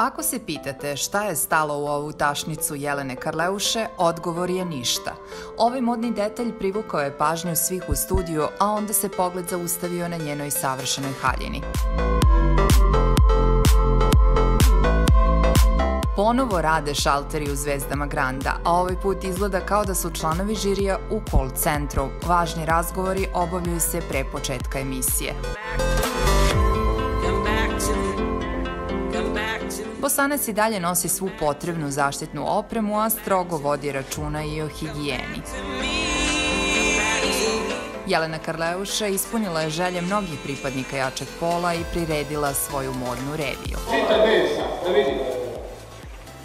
Ako se pitate šta je stalo u ovu tašnicu Jelene Karleuše, odgovor je ništa. Ovaj modni detalj privukao je pažnju svih u studiju, a onda se pogled zaustavio na njenoj savršenoj haljini. Ponovo rade šalteri u Zvezdama Granda, a ovaj put izgleda kao da su članovi žirija u call centru. Važni razgovori obavljaju se pre početka emisije. Bosanac i dalje nosi svu potrebnu zaštitnu opremu, a strogo vodi računa i o higijeni. Jelena Karleuša ispunila je želje mnogih pripadnika jačeg pola i priredila svoju modnu reviju. Čita besa, da vidite.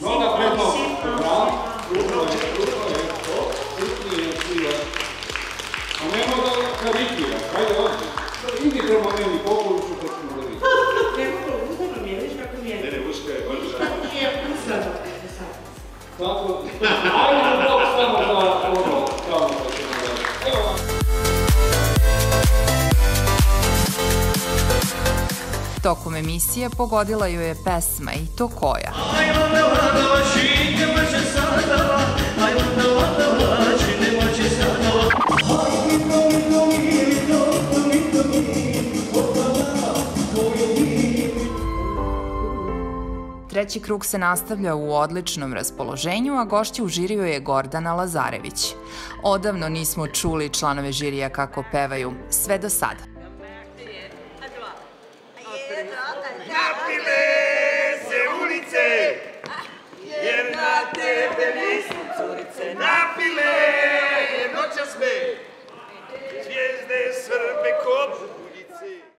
Noga prema bravo, ruko je, ruko je, to, ruko je, sija. A nema da karikira, hajde ovdje. Idi prema meni, Ajde bok samo za ono, kao da ćemo da... Evo. Tokom emisije pogodila ju je pesma i to koja. Treći krug se nastavlja u odličnom raspoloženju, a gošća u žiriju je Gordana Lazarević. Odavno nismo čuli članove žirija kako pevaju, sve do sada. Happy